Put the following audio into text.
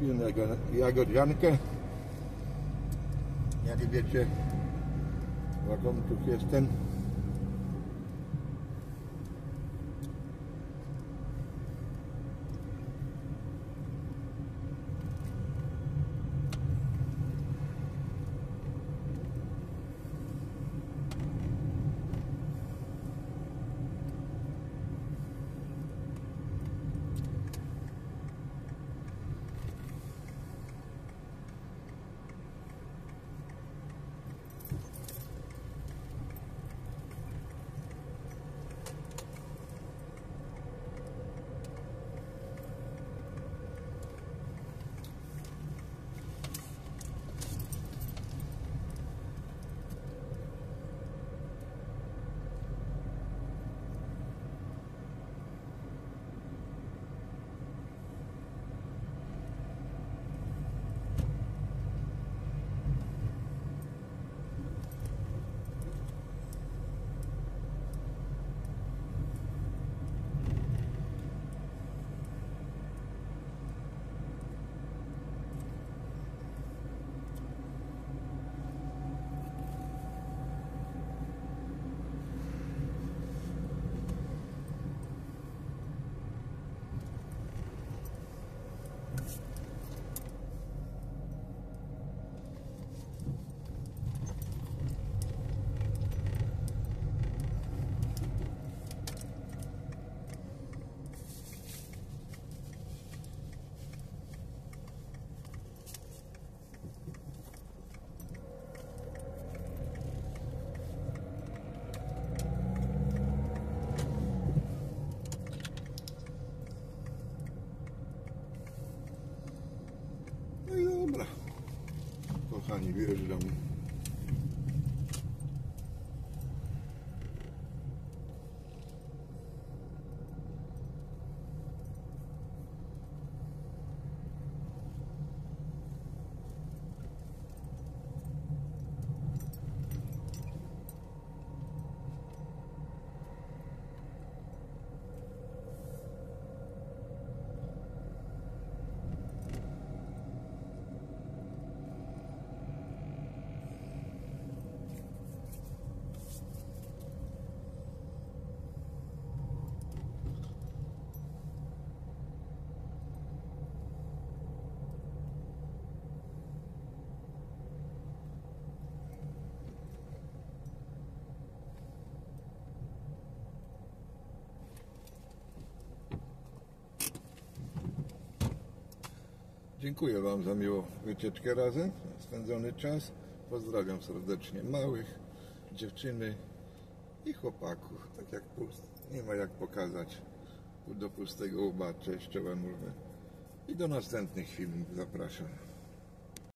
Jago- jagodziankę. Jak wiecie, łakomców jestem. 那你不也是 Dziękuję Wam za miłą wycieczkę razem, spędzony czas. Pozdrawiam serdecznie małych, dziewczyny i chłopaków. Tak jak pust, nie ma jak pokazać do pustego łba. Cześć, czołem. I do następnych filmów zapraszam.